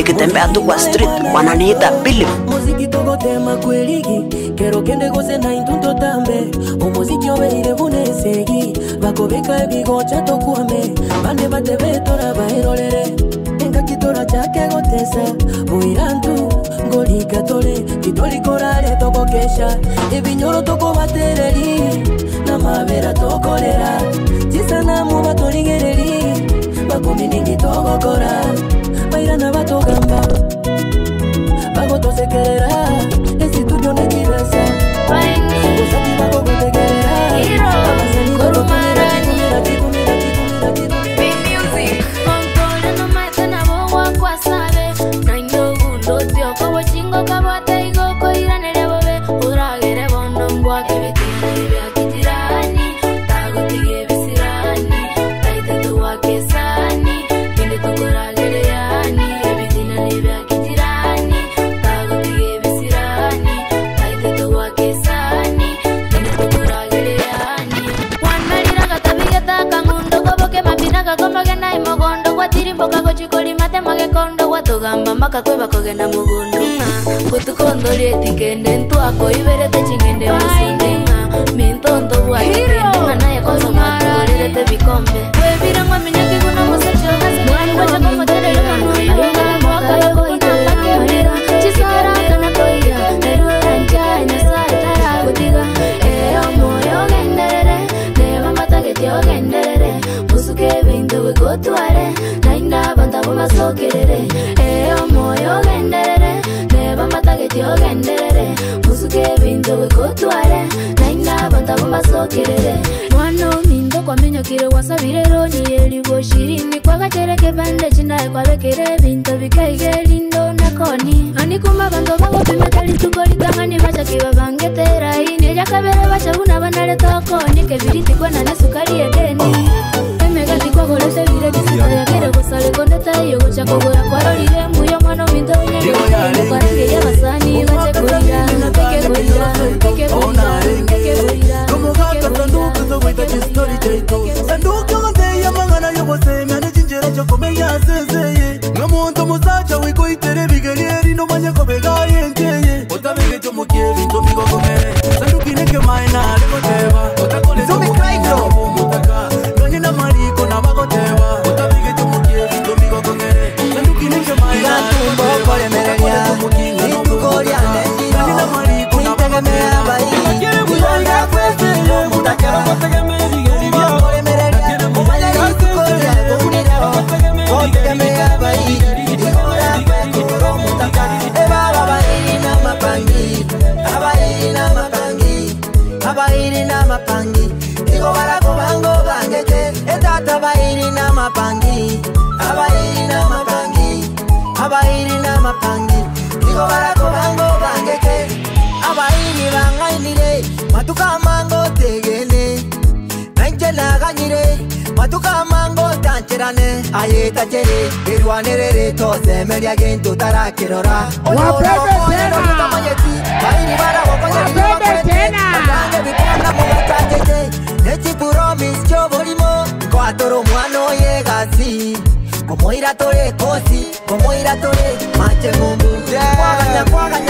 nikitembea tu kwa street wananiita Billy. Muziki togotema kweligi kero kende gose na intunto tambe omuziki obeire bunesegi bakobeka ebigocha tokwame bane batebetora baerorere engakitora kyakegotesa bwira ntu ngoligatole titolikora lya togokesha ebinyoro tokobatereri namabera tokolera tisanamu batoligereri bakumi ningi togokora no va a tocar más. todo se quedará. kakomogena imogondo gwatirimboka gochikolimate magekondo gwatogamba makakweba kogena mogondo ng'a kutukondorieti kende ntwako iberete ching'ende masonde ng'a mintonto bwai ndikire wasavire roni yelivo shirini kwakatereke vande chindaye kwavekere vinto vikaike lindo nakoni anikuma vando vavopimatalitukolitangani vachakiva vange terai nejakavere vachauna vanalekakoni keviritikwana nesukari yedeni emekatikwakolesevire kisita yakere kusalekondetaiyo kuchakogora kwara nkamuhonda omusajja wikoyitere ebigeri erindomanya to the kyomukyebe ntomikoko mapangi tikovara kuvango vange te etata vairi na mapangi avairi na mapangi avairi na mapangi tikovara kuvango vange te avairi vangainire matuka mango tegene nainjenaganyire matuka mango tũmenyerane aĩta njĩrĩ ĩrua nĩ rĩrĩ twacemeria gĩntũ tarakĩrora ũyũtamanyeti aini baragokonyeriakoretaangĩthikanamogatangĩte nĩciburomis kĩobũrimũ kwatũrũmwanoyegasi kũmũira tũrĩ kosi kũmũira tũrĩ maceng'umbu kwaganya kwaganya